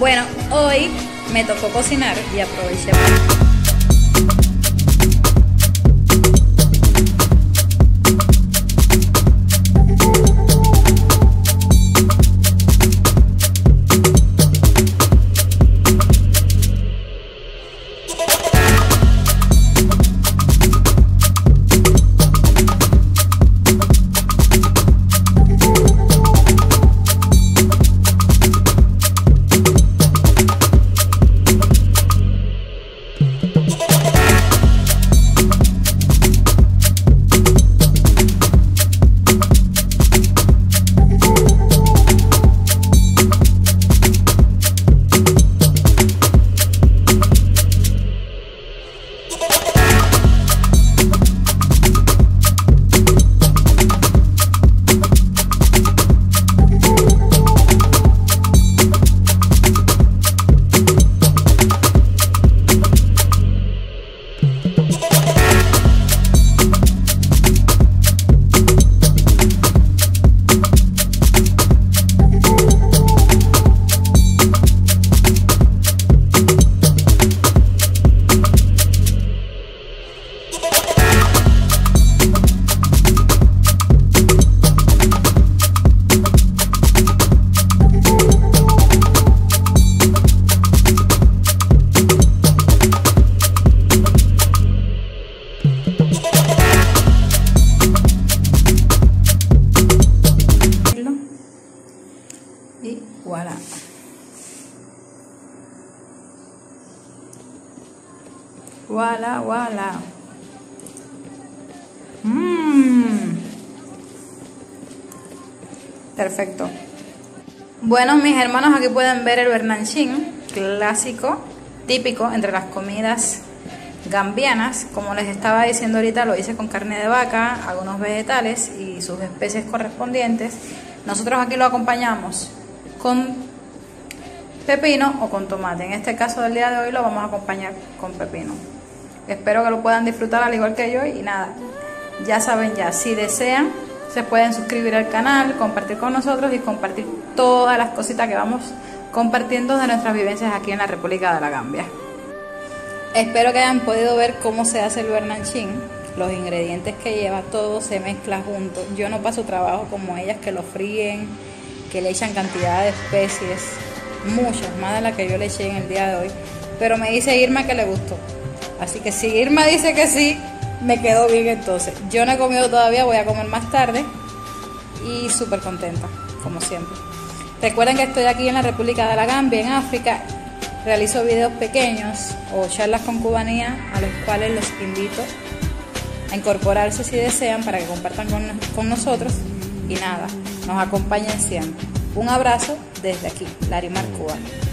Bueno, hoy me tocó cocinar y aproveché. Y voilà. Voilà, voilà. Mmm. Perfecto. Bueno, mis hermanos, aquí pueden ver el bernanchín, clásico, típico entre las comidas gambianas. Como les estaba diciendo ahorita, lo hice con carne de vaca, algunos vegetales y sus especies correspondientes. Nosotros aquí lo acompañamos con pepino o con tomate. En este caso del día de hoy lo vamos a acompañar con pepino. Espero que lo puedan disfrutar al igual que yo y nada, ya saben ya, si desean se pueden suscribir al canal, compartir con nosotros y compartir todas las cositas que vamos compartiendo de nuestras vivencias aquí en la República de la Gambia. Espero que hayan podido ver cómo se hace el bernanchín, los ingredientes que lleva, todo se mezcla junto. Yo no paso trabajo como ellas que lo fríen, que le echan cantidad de especies, muchas más de las que yo le eché en el día de hoy, pero me dice Irma que le gustó. Así que si Irma dice que sí, me quedó bien entonces. Yo no he comido todavía, voy a comer más tarde y súper contenta, como siempre. Recuerden que estoy aquí en la República de la Gambia, en África. Realizo videos pequeños o charlas con cubanía a los cuales los invito a incorporarse si desean para que compartan con, con nosotros y nada, nos acompañen siempre. Un abrazo desde aquí, Larimar Cubano.